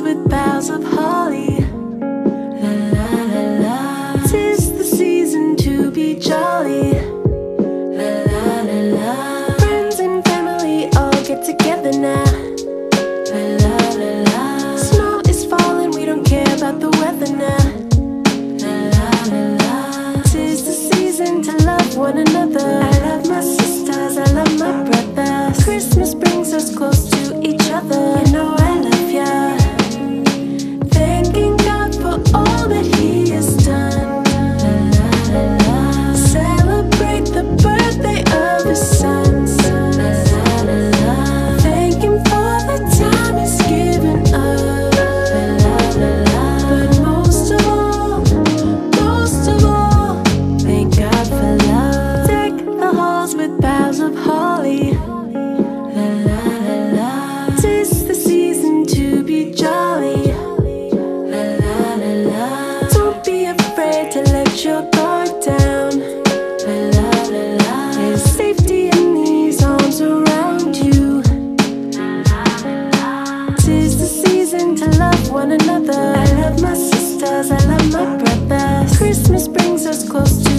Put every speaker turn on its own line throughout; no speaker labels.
with boughs of holly. cause I love my brothers. Christmas brings us close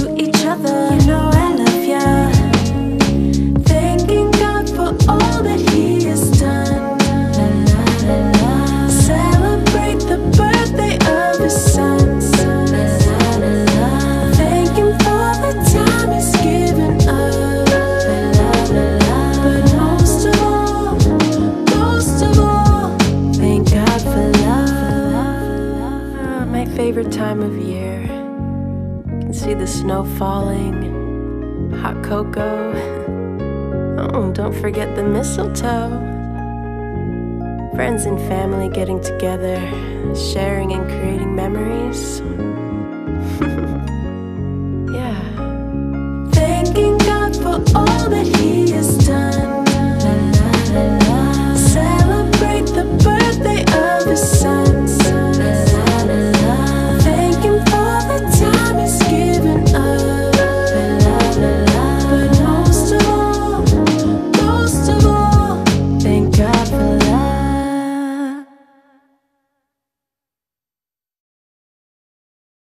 my favorite time of year. You can see the snow falling, hot cocoa. Oh, don't forget the mistletoe. Friends and family getting together, sharing and creating memories.